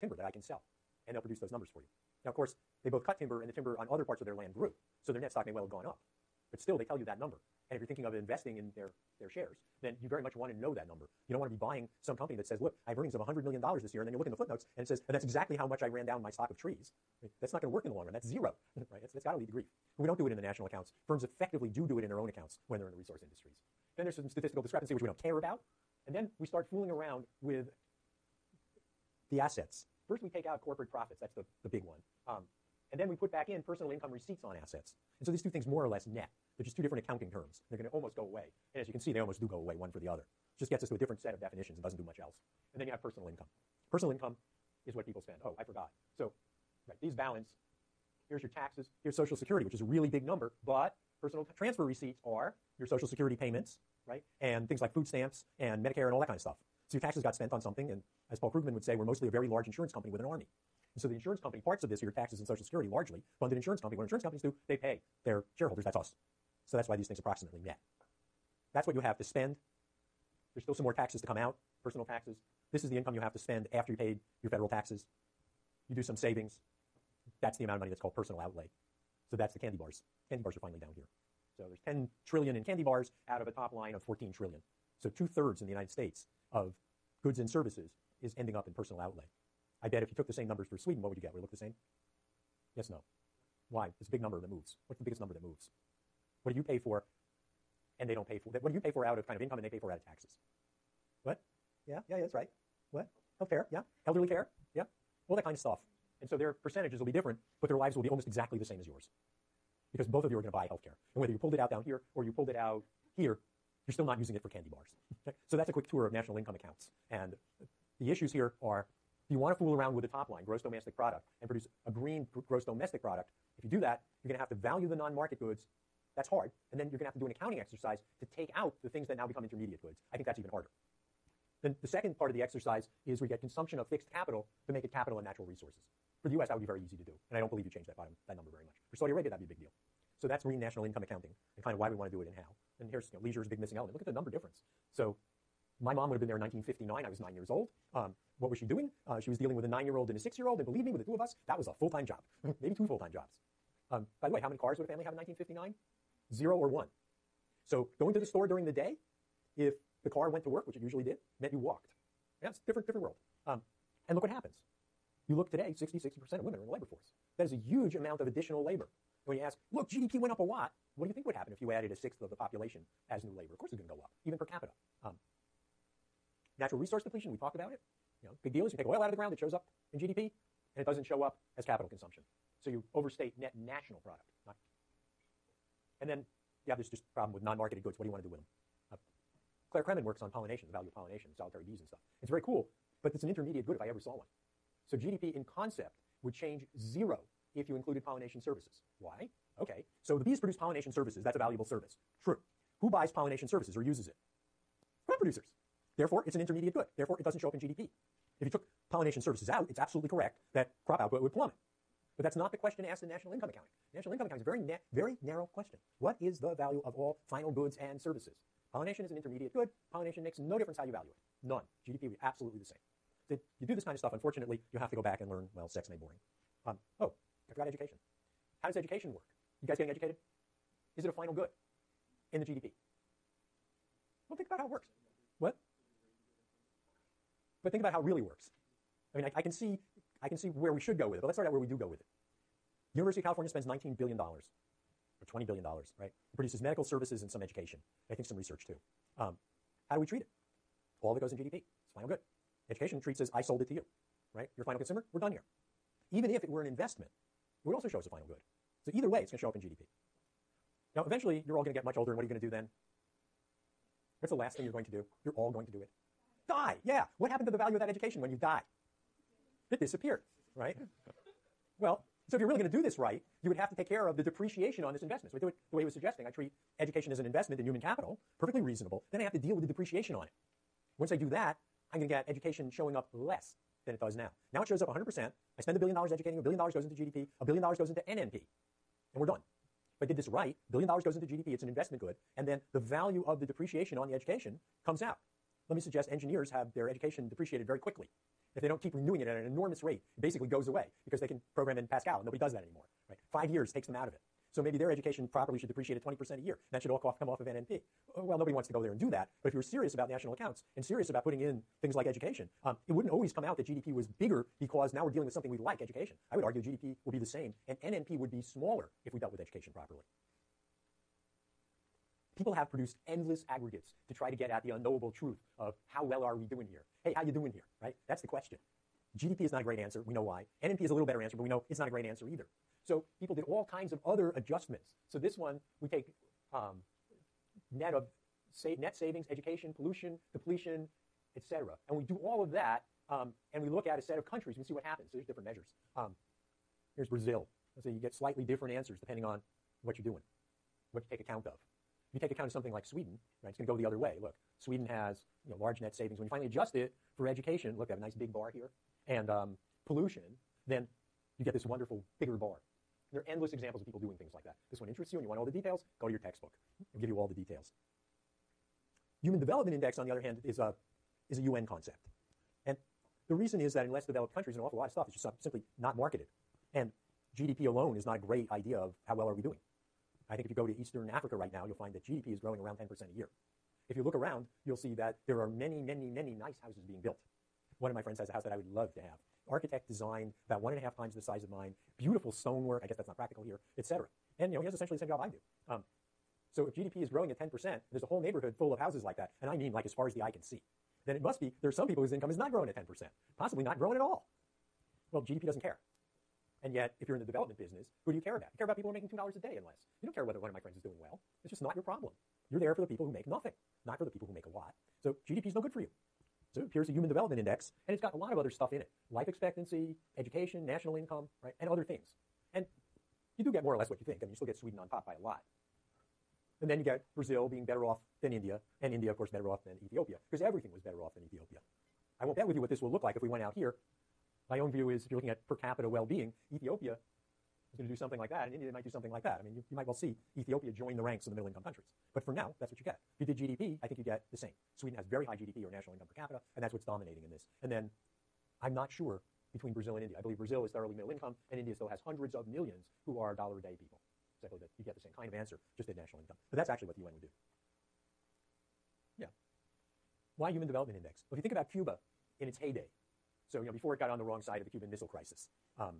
timber that I can sell, and they'll produce those numbers for you. Now, of course, they both cut timber, and the timber on other parts of their land grew, so their net stock may well have gone up. But still, they tell you that number. And if you're thinking of investing in their, their shares, then you very much want to know that number. You don't want to be buying some company that says, look, I have earnings of $100 million this year, and then you look in the footnotes, and it says, that's exactly how much I ran down my stock of trees. That's not going to work in the long run. That's zero. Right? That's, that's got to lead to grief. We don't do it in the national accounts. Firms effectively do do it in their own accounts when they're in the resource industries. Then there's some statistical discrepancy, which we don't care about. And then we start fooling around with the assets. First, we take out corporate profits. That's the, the big one. Um, and then we put back in personal income receipts on assets. And so these two things more or less net. They're just two different accounting terms. They're going to almost go away. And as you can see, they almost do go away one for the other. It just gets us to a different set of definitions and doesn't do much else. And then you have personal income. Personal income is what people spend. Oh, I forgot. So right, these balance. Here's your taxes. Here's Social Security, which is a really big number. But personal transfer receipts are your Social Security payments, right? And things like food stamps and Medicare and all that kind of stuff. So your taxes got spent on something. And as Paul Krugman would say, we're mostly a very large insurance company with an army. And so the insurance company, parts of this are your taxes and Social Security largely, funded insurance company. What insurance companies do, they pay their shareholders. That's us. So that's why these things approximately net. That's what you have to spend. There's still some more taxes to come out, personal taxes. This is the income you have to spend after you paid your federal taxes. You do some savings. That's the amount of money that's called personal outlay. So that's the candy bars. Candy bars are finally down here. So there's 10 trillion in candy bars out of a top line of 14 trillion. So two thirds in the United States of goods and services is ending up in personal outlay. I bet if you took the same numbers for Sweden, what would you get? Would it look the same? Yes, no. Why? It's a big number that moves. What's the biggest number that moves? What do you pay for and they don't pay for? That? What do you pay for out of kind of income and they pay for out of taxes? What? Yeah, yeah, that's right. What? Health care? Yeah. Elderly care? Yeah. All that kind of stuff. And so their percentages will be different, but their lives will be almost exactly the same as yours. Because both of you are going to buy health care. And whether you pulled it out down here or you pulled it out here, you're still not using it for candy bars. So that's a quick tour of national income accounts. And the issues here are you want to fool around with the top line, gross domestic product, and produce a green gross domestic product? If you do that, you're going to have to value the non-market goods. That's hard. And then you're going to have to do an accounting exercise to take out the things that now become intermediate goods. I think that's even harder. Then the second part of the exercise is we get consumption of fixed capital to make it capital and natural resources. For the U.S., that would be very easy to do. And I don't believe you change that, bottom, that number very much. For Saudi Arabia, that'd be a big deal. So that's green national income accounting and kind of why we want to do it and how. And here's you know, leisure is a big missing element. Look at the number difference. So my mom would have been there in 1959. I was nine years old. Um, what was she doing? Uh, she was dealing with a nine-year-old and a six-year-old. And believe me, with the two of us, that was a full-time job, maybe two full-time jobs. Um, by the way, how many cars would a family have in 1959? Zero or one. So going to the store during the day, if the car went to work, which it usually did, meant you walked. Yeah, it's a different, different world. Um, and look what happens. You look today, 60, 60% of women are in the labor force. That is a huge amount of additional labor. When you ask, look, GDP went up a lot, what do you think would happen if you added a sixth of the population as new labor? Of course it's going to go up, even per capita. Um, natural resource depletion, we talked about it. You know, big deal is you take oil out of the ground, it shows up in GDP, and it doesn't show up as capital consumption. So you overstate net national product. Not, and then you have this just problem with non-marketed goods. What do you want to do with them? Uh, Claire Kremen works on pollination, the value of pollination, solitary bees and stuff. It's very cool, but it's an intermediate good if I ever saw one. So GDP in concept would change zero if you included pollination services. Why? Okay, so the bees produce pollination services. That's a valuable service. True. Who buys pollination services or uses it? Crop producers. Therefore, it's an intermediate good. Therefore, it doesn't show up in GDP. If you took pollination services out, it's absolutely correct that crop output would plummet. But that's not the question asked in national income accounting. National income accounting is a very, na- very narrow question. What is the value of all final goods and services? Pollination is an intermediate good. Pollination makes no difference how you value it. None. GDP would be absolutely the same. If you do this kind of stuff, unfortunately, you have to go back and learn, well, sex may boring. Um, oh, I forgot education. How does education work? You guys getting educated? Is it a final good in the GDP? Well, think about how it works. What? But think about how it really works. I mean, I, I, can see, I can see where we should go with it, but let's start out where we do go with it. University of California spends $19 billion, or $20 billion, right? It produces medical services and some education. I think some research too. Um, how do we treat it? All it goes in GDP. It's final good. Education treats as I sold it to you, right? You're final consumer. We're done here. Even if it were an investment, it also show as a final good. So either way, it's going to show up in GDP. Now, eventually, you're all going to get much older, and what are you going to do then? What's the last thing you're going to do? You're all going to do it. Die. Yeah. What happened to the value of that education when you die? It disappeared, right? Well, so if you're really going to do this right, you would have to take care of the depreciation on this investment. So the way he was suggesting. I treat education as an investment in human capital, perfectly reasonable. Then I have to deal with the depreciation on it. Once I do that, I'm going to get education showing up less than it does now. Now it shows up 100%. I spend a billion dollars educating, a billion dollars goes into GDP, a billion dollars goes into NNP, and we're done. If I did this right, billion dollars goes into GDP, it's an investment good, and then the value of the depreciation on the education comes out. Let me suggest engineers have their education depreciated very quickly. if they don't keep renewing it at an enormous rate, it basically goes away because they can program in Pascal. And nobody does that anymore. Right? Five years takes them out of it. So maybe their education properly should depreciate at 20% a year. That should all come off of NNP. Well, nobody wants to go there and do that. But if you're serious about national accounts and serious about putting in things like education, um, it wouldn't always come out that GDP was bigger because now we're dealing with something we like, education. I would argue GDP would be the same, and NNP would be smaller if we dealt with education properly. People have produced endless aggregates to try to get at the unknowable truth of how well are we doing here? Hey, how you doing here, right? That's the question. GDP is not a great answer. We know why. NNP is a little better answer, but we know it's not a great answer either. So people did all kinds of other adjustments. So this one, we take um, net of sa- net savings, education, pollution, depletion, etc. And we do all of that, um, and we look at a set of countries. We see what happens. So there's different measures. Um, here's Brazil. So you get slightly different answers depending on what you're doing, what you take account of. If you take account of something like Sweden, right, it's going to go the other way. Look, Sweden has you know, large net savings. When you finally adjust it for education, look, they have a nice big bar here, and um, pollution, then you get this wonderful bigger bar. There are endless examples of people doing things like that. This one interests you and you want all the details, go to your textbook. I'll give you all the details. Human Development Index, on the other hand, is a, is a UN concept. And the reason is that in less developed countries, an awful lot of stuff is just simply not marketed. And GDP alone is not a great idea of how well are we doing. I think if you go to Eastern Africa right now, you'll find that GDP is growing around 10% a year. If you look around, you'll see that there are many, many, many nice houses being built. One of my friends has a house that I would love to have architect designed about one and a half times the size of mine, beautiful stonework. I guess that's not practical here, etc. And you know, he has essentially the same job I do. Um, so if GDP is growing at 10%, there's a whole neighborhood full of houses like that, and I mean like as far as the eye can see. Then it must be there's some people whose income is not growing at 10%, possibly not growing at all. Well, GDP doesn't care. And yet, if you're in the development business, who do you care about? You care about people who are making $2 a day and less. You don't care whether one of my friends is doing well. It's just not your problem. You're there for the people who make nothing, not for the people who make a lot. So GDP is no good for you. So here's the Human Development Index, and it's got a lot of other stuff in it. Life expectancy, education, national income, right, and other things. And you do get more or less what you think. I mean, you still get Sweden on top by a lot. And then you get Brazil being better off than India, and India, of course, better off than Ethiopia, because everything was better off than Ethiopia. I won't bet with you what this will look like if we went out here. My own view is if you're looking at per capita well-being, Ethiopia is going to do something like that, and India might do something like that. I mean, you, you, might well see Ethiopia join the ranks of the middle-income countries. But for now, that's what you get. If you did GDP, I think you get the same. Sweden has very high GDP or national income per capita, and that's what's dominating in this. And then I'm not sure between Brazil and India. I believe Brazil is thoroughly middle income, and India still has hundreds of millions who are dollar-a-day people. Exactly that you get the same kind of answer, just at national income. But that's actually what the UN would do. Yeah. Why Human Development Index? Well, if you think about Cuba in its heyday, so you know before it got on the wrong side of the Cuban Missile Crisis, um,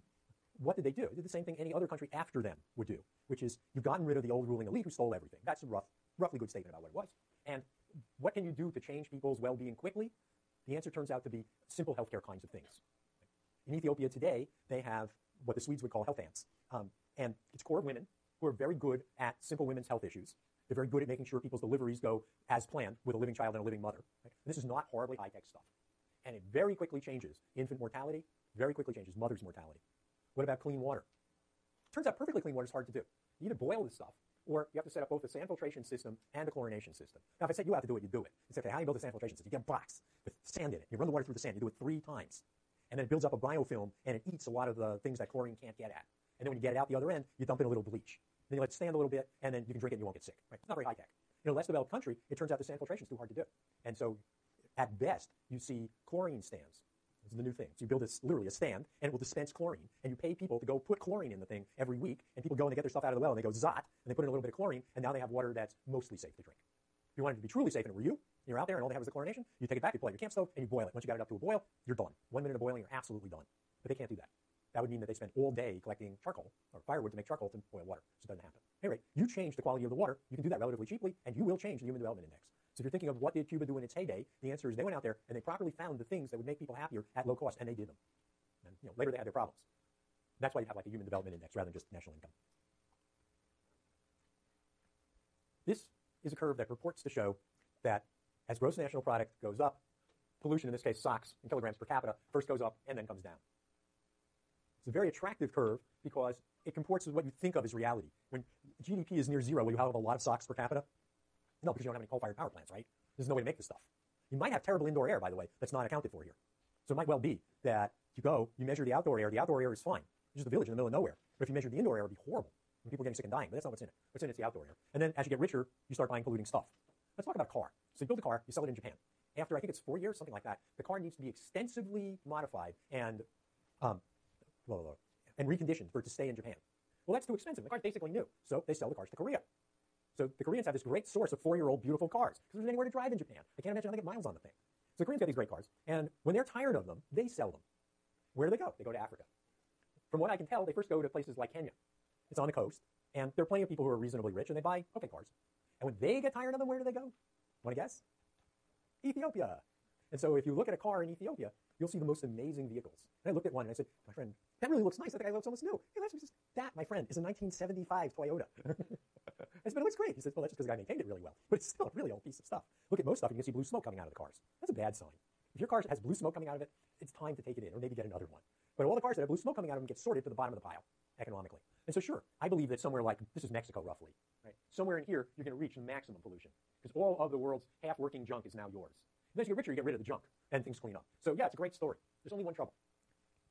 what did they do? They did the same thing any other country after them would do, which is you've gotten rid of the old ruling elite who stole everything. That's a rough, roughly good statement about what it was. And what can you do to change people's well-being quickly? The answer turns out to be simple healthcare kinds of things. In Ethiopia today, they have what the Swedes would call health ants. Um, and it's core women who are very good at simple women's health issues. They're very good at making sure people's deliveries go as planned with a living child and a living mother. Right? this is not horribly high-tech stuff. And it very quickly changes infant mortality, very quickly changes mother's mortality. What about clean water? Turns out perfectly clean water is hard to do. You either boil this stuff, or you have to set up both a sand filtration system and a chlorination system. Now, if I said you have to do it, you do it. It's okay, how do you build a sand filtration system? You get a box with sand in it. You run the water through the sand. You do it three times. And then it builds up a biofilm, and it eats a lot of the things that chlorine can't get at. And then when you get it out the other end, you dump in a little bleach. Then you let it stand a little bit, and then you can drink it and you won't get sick. Right? It's not very high tech. In a less developed country, it turns out the sand filtration is too hard to do. And so, at best, you see chlorine stands is the new thing. So you build this literally a stand, and it will dispense chlorine, and you pay people to go put chlorine in the thing every week, and people go and they get their stuff out of the well, and they go zot, and they put in a little bit of chlorine, and now they have water that's mostly safe to drink. If you wanted to be truly safe, and it were you, you're out there, and all they have is the chlorination, you take it back, you pull out your camp stove, and you boil it. Once you got it up to a boil, you're done. One minute of boiling, you're absolutely done. But they can't do that. That would mean that they spend all day collecting charcoal or firewood to make charcoal to boil water. So it doesn't happen. Anyway, you change the quality of the water. You can do that relatively cheaply, and you will change the Human Development Index. So if you're thinking of what did Cuba do in its heyday, the answer is they went out there and they properly found the things that would make people happier at low cost, and they did them. And you know, later they had their problems. That's why you have like a Human Development Index rather than just national income. This is a curve that purports to show that as gross national product goes up, pollution, in this case SOx in kilograms per capita, first goes up and then comes down. It's a very attractive curve because it comports with what you think of as reality. When GDP is near zero, will you have a lot of SOx per capita? No, because you don't have any coal-fired power plants, right? There's no way to make this stuff. You might have terrible indoor air, by the way, that's not accounted for here. So it might well be that you go, you measure the outdoor air, the outdoor air is fine. It's just a village in the middle of nowhere. But if you measure the indoor air, it would be horrible. And people are getting sick and dying, but that's not what's in it. What's in it is the outdoor air. And then as you get richer, you start buying polluting stuff. Let's talk about a car. So you build a car, you sell it in Japan. after I think it's four years, something like that, the car needs to be extensively modified and um, blah, blah, blah, and reconditioned for it to stay in Japan. Well, that's too expensive. The car's basically new, so they sell the cars to Korea. So the Koreans have this great source of four-year-old beautiful cars because there's anywhere to drive in Japan. I can't imagine how they get miles on the thing. So the Koreans got these great cars, and when they're tired of them, they sell them. Where do they go? They go to Africa. From what I can tell, they first go to places like Kenya. It's on the coast, and there are plenty of people who are reasonably rich, and they buy okay cars. And when they get tired of them, where do they go? Want to guess? Ethiopia. And so if you look at a car in Ethiopia, you'll see the most amazing vehicles. And I looked at one and I said, my friend, that really looks nice. That guy looks almost new. Hey, that, my friend, is a 1975 Toyota. I said, but it looks great. He says, well, that's just because the guy maintained it really well. But it's still a really old piece of stuff. Look at most stuff, and you can see blue smoke coming out of the cars. That's a bad sign. If your car has blue smoke coming out of it, it's time to take it in or maybe get another one. But all the cars that have blue smoke coming out of them get sorted to the bottom of the pile economically. And so sure, I believe that somewhere like, this is Mexico roughly, right? Somewhere in here, you're going to reach the maximum pollution because all of the world's half-working junk is now yours. And as you get richer, you get rid of the junk and things clean up. So yeah, it's a great story. There's only one trouble.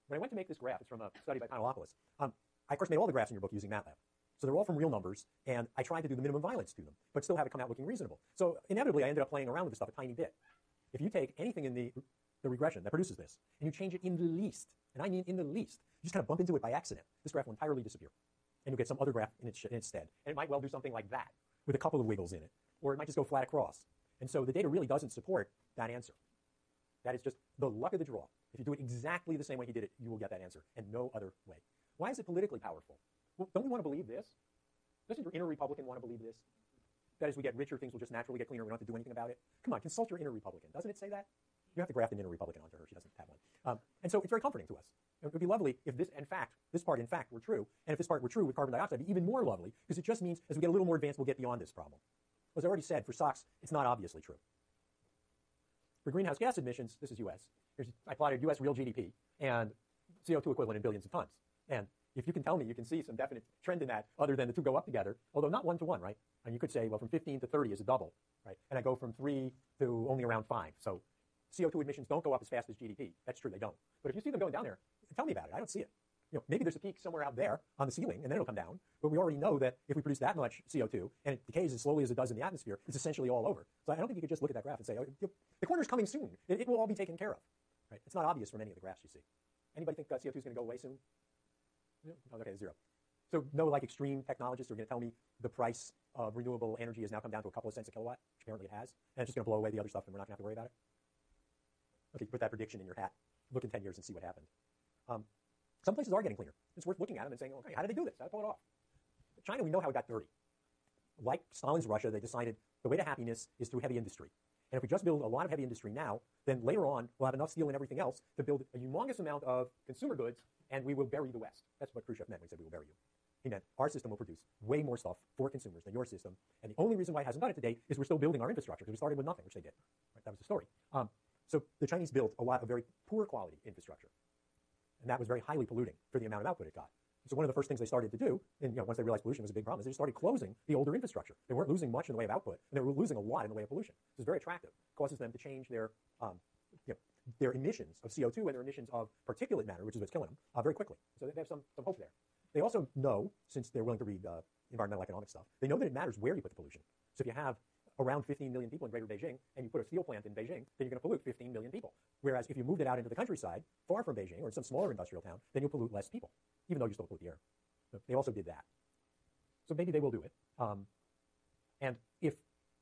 When I went to make this graph, it's from a study by Panelopoulos. Um, I, of course, made all the graphs in your book using MATLAB. So they're all from real numbers, and I tried to do the minimum violence to them, but still have it come out looking reasonable. So inevitably, I ended up playing around with this stuff a tiny bit. If you take anything in the, the regression that produces this, and you change it in the least, and I mean in the least, you just kind of bump into it by accident, this graph will entirely disappear. And you'll get some other graph in its, in its stead. And it might well do something like that, with a couple of wiggles in it. Or it might just go flat across. And so the data really doesn't support that answer. That is just the luck of the draw. If you do it exactly the same way he did it, you will get that answer, and no other way. Why is it politically powerful? Don't we want to believe this? Doesn't your inner Republican want to believe this? That as we get richer, things will just naturally get cleaner. We don't have to do anything about it. Come on, consult your inner Republican. Doesn't it say that? You have to graft an inner Republican onto her. She doesn't have one. Um, and so it's very comforting to us. It would be lovely if this, in fact, this part, in fact, were true. And if this part were true with carbon dioxide, it'd be even more lovely because it just means as we get a little more advanced, we'll get beyond this problem. As I already said, for SOx, it's not obviously true. For greenhouse gas emissions, this is U.S. Here's, I plotted U.S. real GDP and CO2 equivalent in billions of tons. And if you can tell me, you can see some definite trend in that other than the two go up together, although not one to one, right? And you could say, well, from 15 to 30 is a double, right? And I go from three to only around five. So CO2 emissions don't go up as fast as GDP. That's true, they don't. But if you see them going down there, tell me about it. I don't see it. You know, maybe there's a peak somewhere out there on the ceiling, and then it'll come down. But we already know that if we produce that much CO2 and it decays as slowly as it does in the atmosphere, it's essentially all over. So I don't think you could just look at that graph and say, oh, the corner's coming soon. It, it, will all be taken care of. Right? It's not obvious from any of the graphs you see. Anybody think uh, CO2 is going to go away soon? Okay, zero. So no like extreme technologists are going to tell me the price of renewable energy has now come down to a couple of cents a kilowatt, which apparently it has, and it's just going to blow away the other stuff and we're not going to have to worry about it? Okay, put that prediction in your hat. Look in 10 years and see what happened. Um, some places are getting cleaner. It's worth looking at them and saying, okay, how did they do this? How did they pull it off? China, we know how it got dirty. Like Stalin's Russia, they decided the way to happiness is through heavy industry. And if we just build a lot of heavy industry now, then later on we'll have enough steel and everything else to build a humongous amount of consumer goods, and we will bury the West. That's what Khrushchev meant when he said we will bury you. He meant our system will produce way more stuff for consumers than your system. And the only reason why it hasn't done it today is we're still building our infrastructure because we started with nothing, which they did. Right? That was the story. Um, so the Chinese built a lot of very poor quality infrastructure. And that was very highly polluting for the amount of output it got. So one of the first things they started to do, and you know, once they realized pollution was a big problem, is they just started closing the older infrastructure. They weren't losing much in the way of output, and they were losing a lot in the way of pollution. This is very attractive. It causes them to change their, um, you know, their emissions of CO2 and their emissions of particulate matter, which is what's killing them, uh, very quickly. So they have some, some hope there. They also know, since they're willing to read uh, environmental economic stuff, they know that it matters where you put the pollution. So if you have around 15 million people in greater Beijing and you put a steel plant in Beijing, then you're going to pollute 15 million people. Whereas if you moved it out into the countryside, far from Beijing or in some smaller industrial town, then you'll pollute less people, even though you still pollute the air. They also did that. So maybe they will do it. Um, and if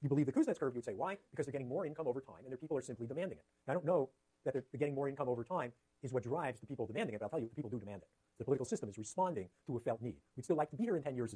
you believe the Kuznets curve, you would say, why? Because they're getting more income over time and their people are simply demanding it. Now, I don't know that they're getting more income over time is what drives the people demanding it, but I'll tell you, the people do demand it. The political system is responding to a felt need. We'd still like to be here in 10 years